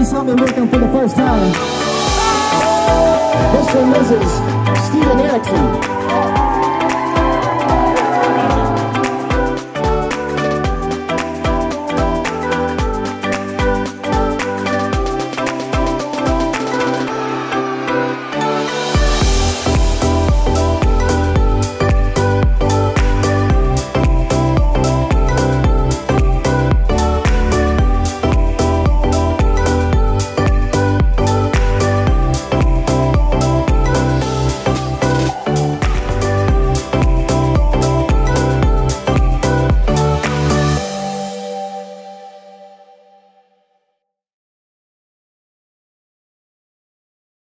Please help me welcome for the first time, Mr. and Mrs. Steven Erickson.